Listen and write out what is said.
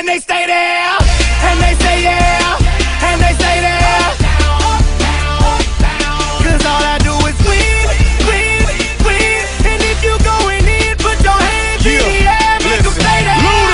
and they stay there, and they say yeah.